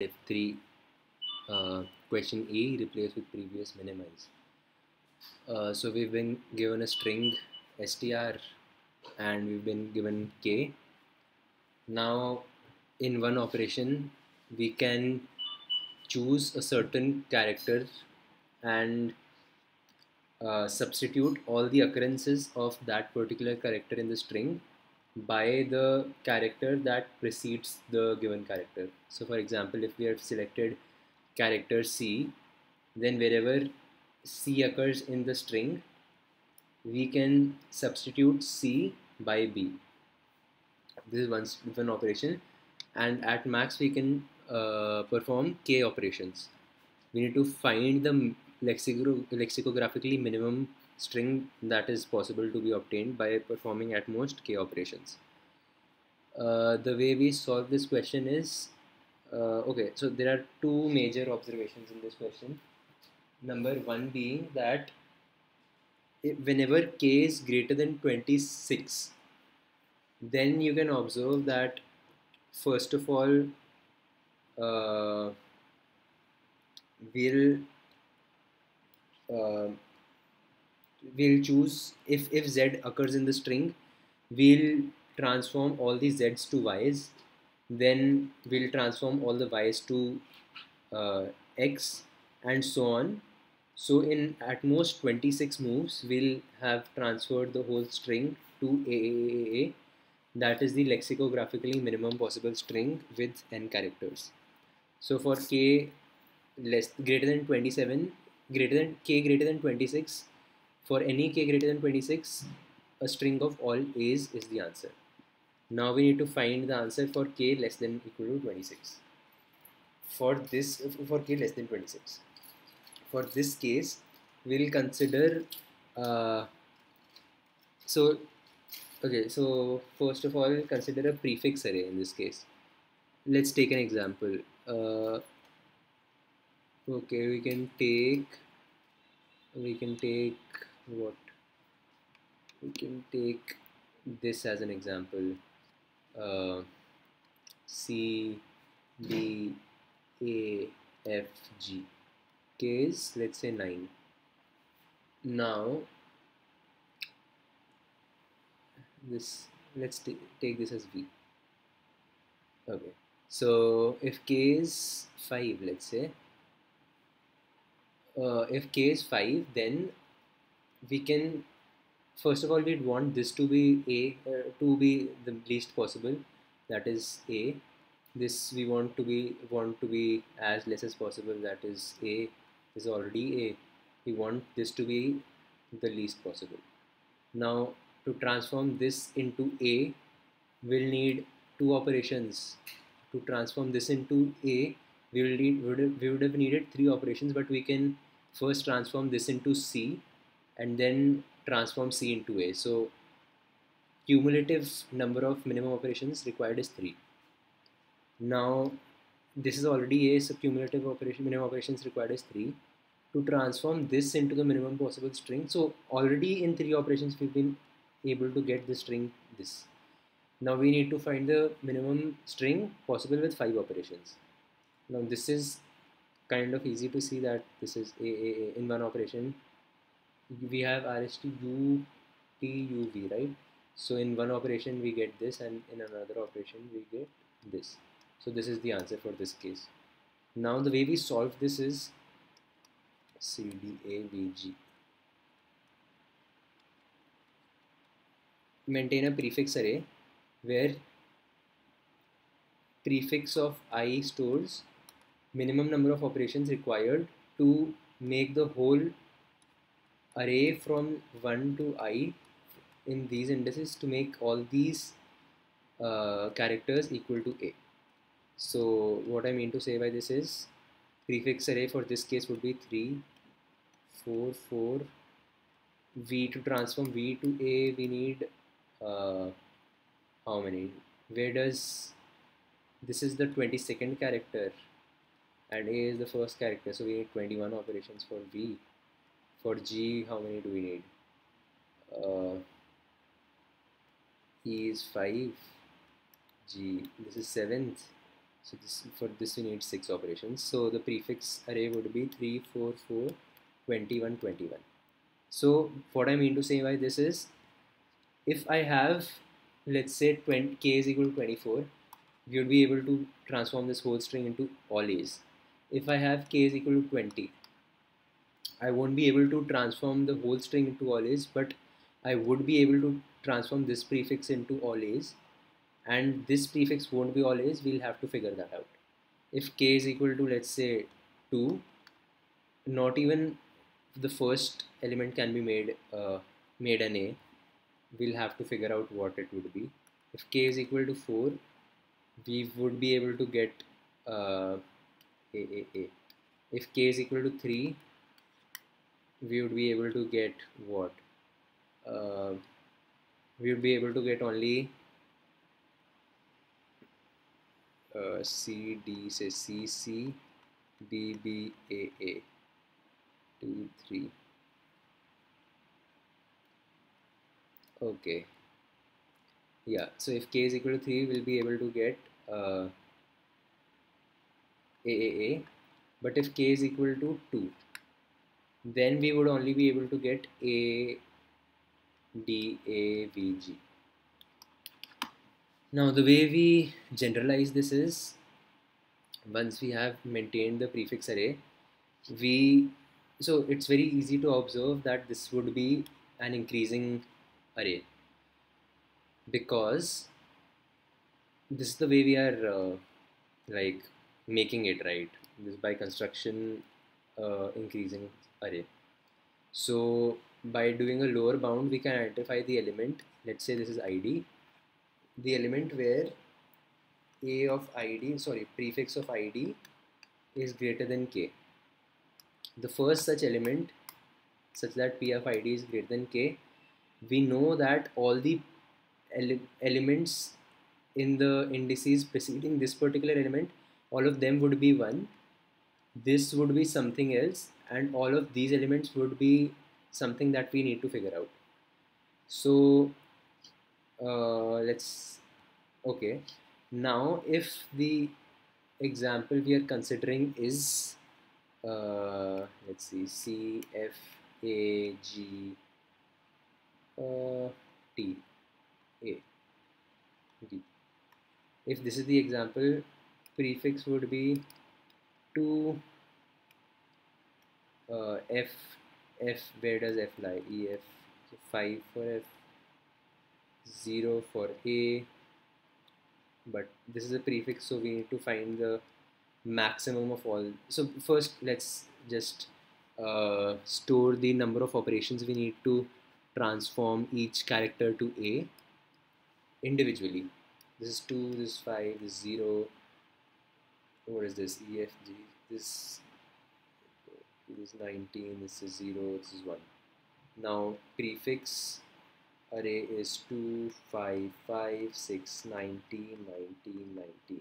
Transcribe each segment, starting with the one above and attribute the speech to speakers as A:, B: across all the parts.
A: if 3 uh, question A replace with previous minimize. Uh, so we've been given a string str and we've been given k. Now in one operation we can choose a certain character and uh, substitute all the occurrences of that particular character in the string by the character that precedes the given character. So for example, if we have selected character C, then wherever C occurs in the string, we can substitute C by B. This is one, one operation and at max we can uh, perform K operations. We need to find the lexicographically minimum string that is possible to be obtained by performing at most k operations. Uh, the way we solve this question is uh, okay so there are two major observations in this question number one being that whenever k is greater than 26 then you can observe that first of all uh, we'll uh, we'll choose if if z occurs in the string we'll transform all the z's to y's then we'll transform all the y's to uh, x and so on. So in at most 26 moves we'll have transferred the whole string to AAAA that is the lexicographically minimum possible string with n characters. So for k less greater than 27 greater than k greater than 26 for any k greater than 26, a string of all a's is the answer. Now we need to find the answer for k less than equal to 26. For this, for k less than 26. For this case, we'll consider, uh, so, okay, so first of all, consider a prefix array in this case. Let's take an example. Uh, okay, we can take, we can take what? We can take this as an example. Uh, C D A F G. Case let's say 9 now this let's take this as V. Okay. So if k is 5 let's say uh, if k is 5 then we can first of all we'd want this to be a uh, to be the least possible. That is a. This we want to be want to be as less as possible. That is a is already a. We want this to be the least possible. Now to transform this into a we'll need two operations. To transform this into a we will need we would have needed three operations but we can first transform this into c and then transform C into A. So cumulative number of minimum operations required is 3. Now this is already A, so cumulative operation minimum operations required is 3. To transform this into the minimum possible string, so already in 3 operations we've been able to get the string this. Now we need to find the minimum string possible with 5 operations. Now this is kind of easy to see that this is in one operation. We have rst u t u v right? So in one operation we get this and in another operation we get this. So this is the answer for this case. Now the way we solve this is c d a v g. Maintain a prefix array where prefix of i stores minimum number of operations required to make the whole array from 1 to i in these indices to make all these uh, characters equal to a. So what I mean to say by this is prefix array for this case would be 3, 4, 4, v to transform v to a we need uh, how many? Where does this is the 22nd character and a is the first character. So we need 21 operations for v. For G how many do we need? Uh, E is 5 G this is 7th so this for this we need six operations. So the prefix array would be 3 4 4 21 21 so what I mean to say by this is if I have let's say 20 k is equal to 24 we would be able to transform this whole string into all a's if I have k is equal to 20 I won't be able to transform the whole string into all a's but I would be able to transform this prefix into all a's and this prefix won't be all a's. We'll have to figure that out. If k is equal to let's say 2 not even the first element can be made uh, made an a. We'll have to figure out what it would be. If k is equal to 4 we would be able to get uh, a, a, a. if k is equal to 3 we would be able to get what? Uh, we would be able to get only uh, C D say C C B B A A. Two three. Okay. Yeah so if k is equal to 3 we'll be able to get uh, AAA but if k is equal to 2 then we would only be able to get A D A V G. Now the way we generalize this is once we have maintained the prefix array we so it's very easy to observe that this would be an increasing array because this is the way we are uh, like making it right this by construction uh, increasing array. So by doing a lower bound we can identify the element. Let's say this is id the element where a of id sorry prefix of id is greater than k. The first such element such that p of id is greater than k we know that all the ele elements in the indices preceding this particular element all of them would be 1 this would be something else and all of these elements would be something that we need to figure out so uh, let's okay now if the example we are considering is uh, let's see C F A G uh, T A D. If this is the example, prefix would be 2 uh, F F where does F lie? E F. So 5 for F 0 for A. But this is a prefix so we need to find the maximum of all. So first let's just uh, store the number of operations we need to transform each character to a individually. This is 2 this is 5 this is 0 what is this? E f g? This is 19 this is 0 this is 1 now prefix array is 2 5 5 6 19 19 19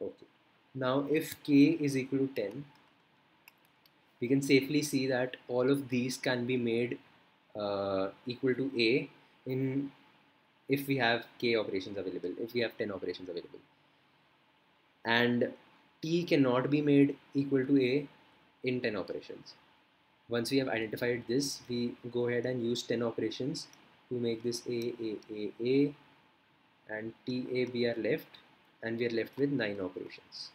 A: okay. Now if k is equal to 10, we can safely see that all of these can be made uh, equal to a in if we have k operations available, if we have 10 operations available. And t cannot be made equal to a in 10 operations. Once we have identified this, we go ahead and use 10 operations to make this a, a, a, a and t, a, b are left and we are left with 9 operations.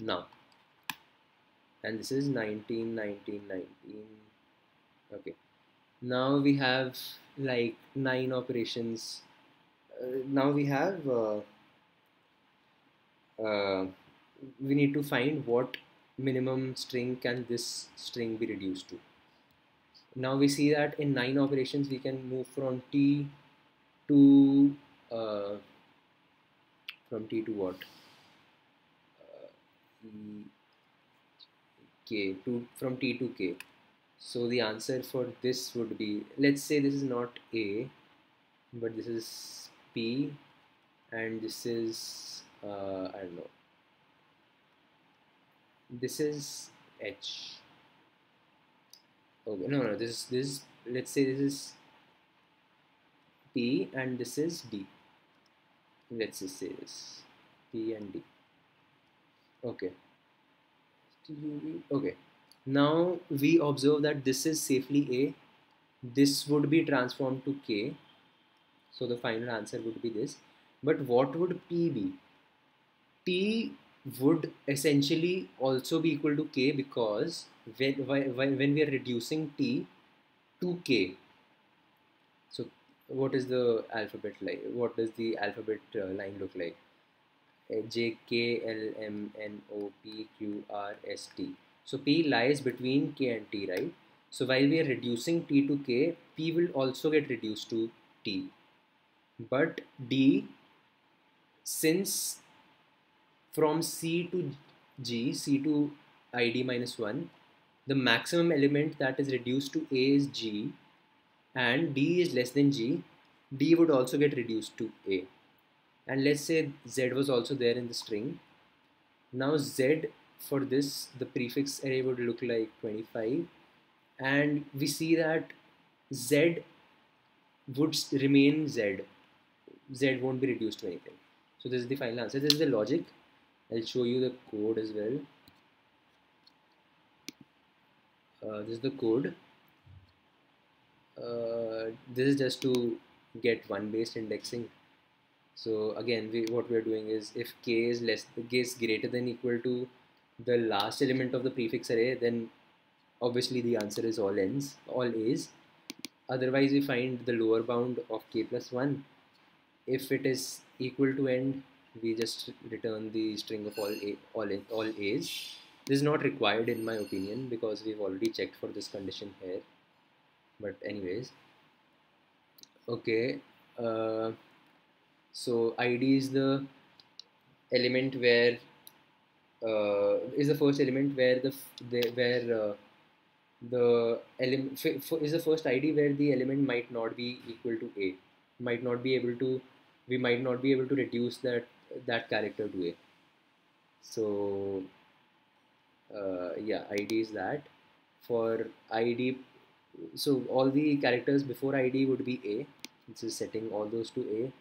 A: Now and this is 19 19 19 okay. Now we have like nine operations. Uh, now we have uh, uh, we need to find what minimum string can this string be reduced to. Now we see that in nine operations we can move from t to uh, from t to what? K to from t to k. So the answer for this would be let's say this is not a but this is p and this is uh, I don't know this is h okay no no this is this let's say this is p and this is d let's just say this P and D. Okay. Okay. Now we observe that this is safely A. This would be transformed to K. So the final answer would be this. But what would P be? P would essentially also be equal to K because when, when, when we are reducing T to K, so what is the alphabet like? What does the alphabet uh, line look like? J K L M N O P Q R S T. So P lies between K and T, right? So while we are reducing T to K, P will also get reduced to T. But D, since from C to G, C to ID minus 1, the maximum element that is reduced to A is G and D is less than G, D would also get reduced to A. And let's say Z was also there in the string. Now Z for this, the prefix array would look like 25 and we see that Z would remain Z. Z won't be reduced to anything. So this is the final answer. This is the logic. I'll show you the code as well. Uh, this is the code. Uh, this is just to get one based indexing. So again, we, what we're doing is if k is less, k is greater than equal to the last element of the prefix array, then obviously the answer is all n's, all a's. Otherwise, we find the lower bound of k plus 1. If it is equal to end, we just return the string of all a, all in, all a's. This is not required in my opinion because we've already checked for this condition here. But anyways, okay. Uh, so id is the element where uh, is the first element where the, the where uh, the element is the first id where the element might not be equal to a might not be able to we might not be able to reduce that that character to a so uh, yeah id is that. For id so all the characters before id would be a this is setting all those to a.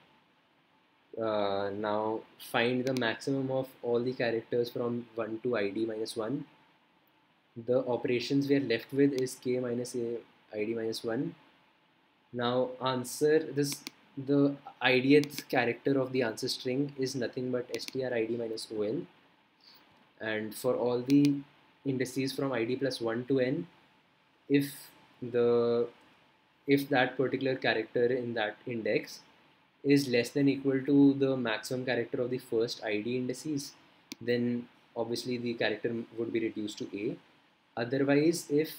A: Uh, now find the maximum of all the characters from 1 to id minus 1 the operations we are left with is k minus a id minus 1 now answer this the idth character of the answer string is nothing but strid minus ol and for all the indices from id plus 1 to n if the if that particular character in that index is less than equal to the maximum character of the first id indices then obviously the character would be reduced to a. Otherwise if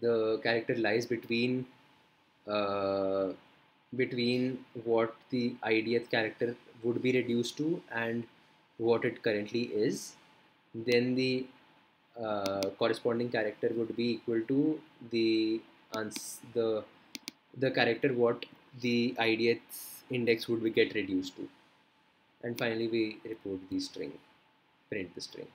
A: the character lies between uh, between what the idth character would be reduced to and what it currently is, then the uh, corresponding character would be equal to the the the character what the idth index would be get reduced to. And finally we report the string print the string